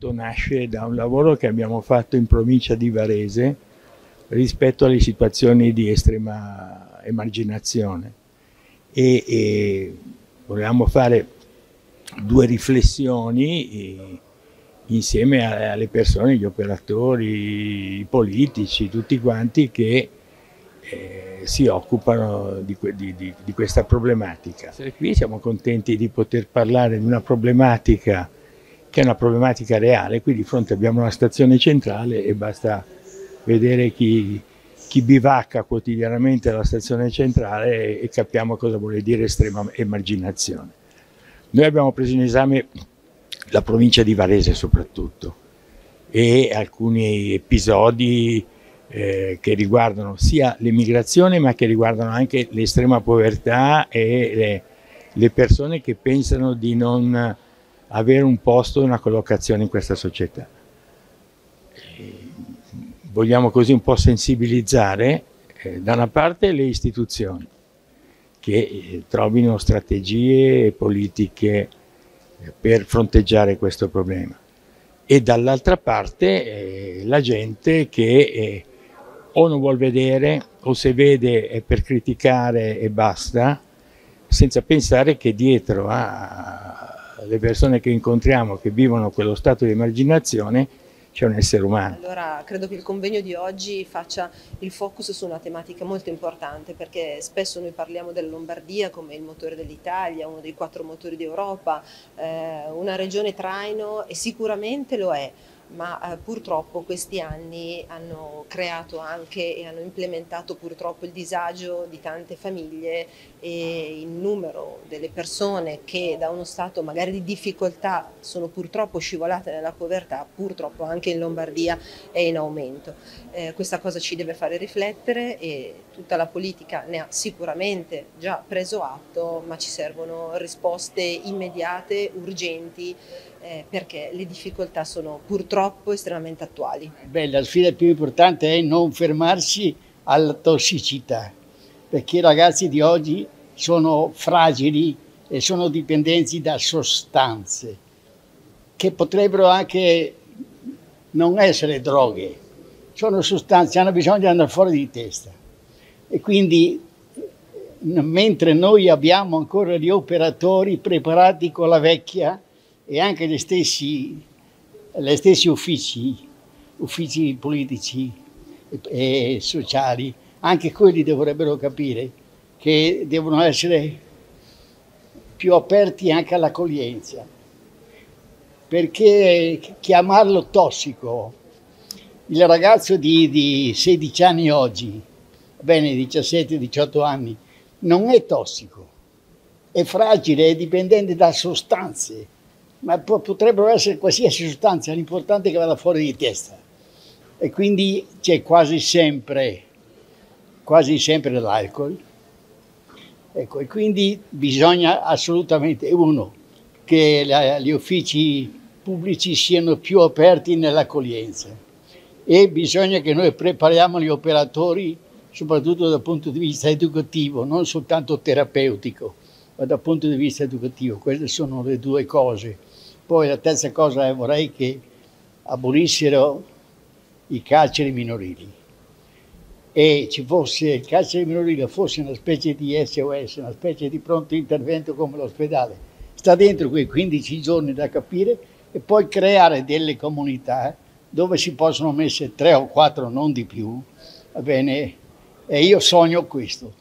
tutto nasce da un lavoro che abbiamo fatto in provincia di Varese rispetto alle situazioni di estrema emarginazione e, e volevamo fare due riflessioni insieme alle persone, gli operatori, i politici, tutti quanti che eh, si occupano di, di, di, di, questa problematica. Qui siamo contenti di poter parlare di una problematica che è una problematica reale, qui di fronte abbiamo una stazione centrale e basta vedere chi, chi bivacca quotidianamente alla stazione centrale e, e capiamo cosa vuole dire estrema emarginazione. Noi abbiamo preso in esame la provincia di Varese soprattutto e alcuni episodi eh, che riguardano sia l'emigrazione ma che riguardano anche l'estrema povertà e le, le, persone che pensano di non avere un posto e una collocazione in questa società. E vogliamo così un po' sensibilizzare eh, da una parte le istituzioni che eh, trovino strategie politiche eh, per fronteggiare questo problema e dall'altra parte eh, la gente che o non vuol vedere o se vede è per criticare e basta, senza pensare che dietro alle persone che incontriamo che vivono quello stato di emarginazione c'è un essere umano. Allora credo che il convegno di oggi faccia il focus su una tematica molto importante perché spesso noi parliamo della Lombardia come il motore dell'Italia, uno dei quattro motori d'Europa, eh, una regione traino e sicuramente lo è, ma eh, purtroppo questi anni hanno creato anche e hanno implementato purtroppo il disagio di tante famiglie e il numero delle persone che da uno stato magari di difficoltà sono purtroppo scivolate nella povertà, purtroppo anche in Lombardia è in aumento. Eh, questa cosa ci deve fare riflettere e tutta la politica ne ha sicuramente già preso atto, ma ci servono risposte immediate, urgenti, eh, perché le difficoltà sono purtroppo estremamente attuali. Beh, la sfida più importante è non fermarsi alla tossicità, perché i ragazzi di oggi sono fragili e sono dipendenti da sostanze che potrebbero anche non essere droghe, sono sostanze, hanno bisogno di andare fuori di testa. E quindi mentre noi abbiamo ancora gli operatori preparati con la vecchia e anche gli stessi, gli stessi uffici, uffici politici e, sociali, anche quelli dovrebbero capire che devono essere più aperti anche all'accoglienza. Perché chiamarlo tossico, il ragazzo di, di 16 anni oggi, bene 17-18 anni, non è tossico, è fragile, è dipendente da sostanze ma potrebbero essere qualsiasi sostanza, l'importante è che vada fuori di testa. E quindi c'è quasi sempre, quasi sempre l'alcol. Ecco, e quindi bisogna assolutamente, uno, che la, gli uffici pubblici siano più aperti nell'accoglienza e bisogna che noi prepariamo gli operatori soprattutto dal punto di vista educativo, non soltanto terapeutico, ma dal punto di vista educativo. Queste sono le due cose poi la terza cosa è vorrei che abolissero i carceri minorili e ci fosse il carcere minorile fosse una specie di SOS, una specie di pronto intervento come l'ospedale. Sta dentro quei 15 giorni da capire e poi creare delle comunità dove si possono mettere tre o quattro, non di più, va bene? E io sogno questo.